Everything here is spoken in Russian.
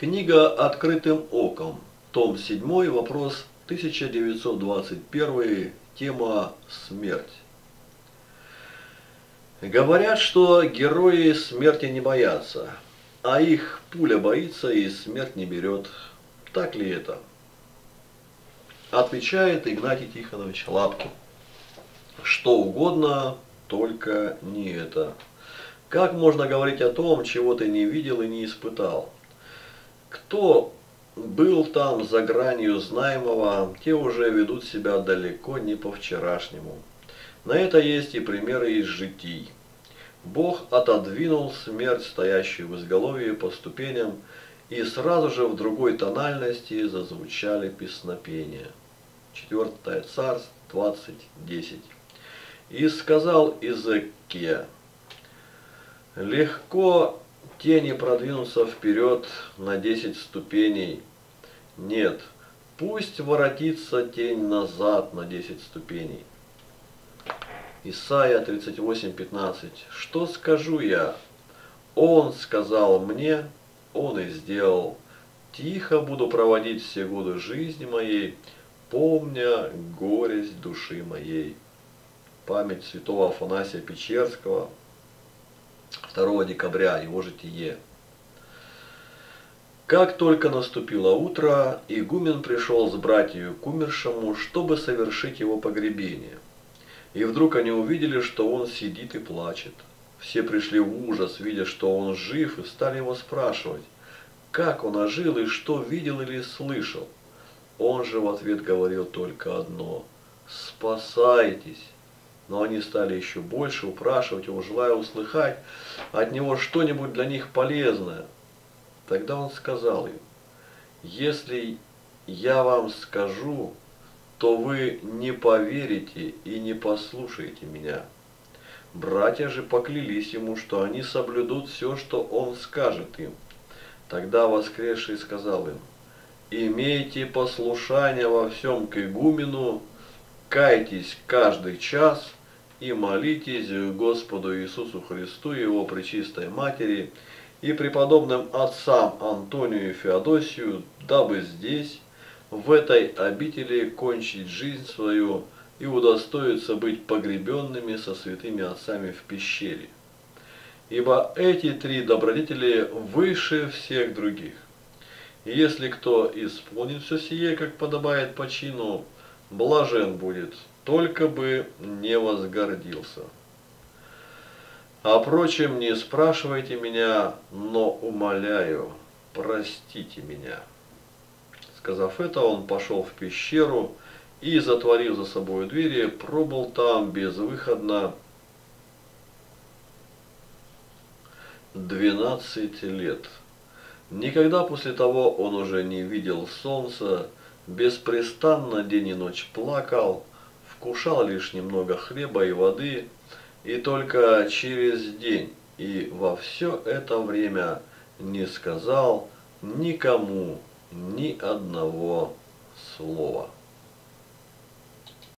Книга «Открытым оком», том 7, вопрос 1921, тема «Смерть». Говорят, что герои смерти не боятся, а их пуля боится и смерть не берет. Так ли это? Отвечает Игнатий Тихонович Лапкин. Что угодно, только не это. Как можно говорить о том, чего ты не видел и не испытал? Кто был там за гранью знаемого, те уже ведут себя далеко не по-вчерашнему. На это есть и примеры из житий. Бог отодвинул смерть, стоящую в изголовье по ступеням, и сразу же в другой тональности зазвучали песнопения. Четвертое царство, 20.10. И сказал Изекия, легко тени продвинутся вперед на 10 ступеней. Нет, пусть воротится тень назад на 10 ступеней. Исайя 38.15. Что скажу я? Он сказал мне, он и сделал. Тихо буду проводить все годы жизни моей, помня горесть души моей. Память святого Афанасия Печерского, 2 декабря, его житие. Как только наступило утро, игумен пришел с братью к умершему, чтобы совершить его погребение. И вдруг они увидели, что он сидит и плачет. Все пришли в ужас, видя, что он жив, и стали его спрашивать, как он ожил и что видел или слышал. Он же в ответ говорил только одно – «Спасайтесь!» Но они стали еще больше упрашивать его, желая услыхать от него что-нибудь для них полезное. Тогда он сказал им, если я вам скажу, то вы не поверите и не послушаете меня. Братья же поклялись ему, что они соблюдут все, что он скажет им. Тогда воскресший сказал им, «Имейте послушание во всем к игумену, кайтесь каждый час, и молитесь Господу Иисусу Христу, Его Пречистой Матери и преподобным отцам Антонию и Феодосию, дабы здесь, в этой обители, кончить жизнь свою и удостоиться быть погребенными со святыми отцами в пещере. Ибо эти три добродетели выше всех других. И если кто исполнит все сие, как подобает по чину, блажен будет только бы не возгордился. О прочем не спрашивайте меня, но умоляю, простите меня. Сказав это, он пошел в пещеру и, затворив за собой двери, пробыл там безвыходно 12 лет. Никогда после того он уже не видел солнца, беспрестанно день и ночь плакал, вкушал лишь немного хлеба и воды, и только через день и во все это время не сказал никому ни одного слова.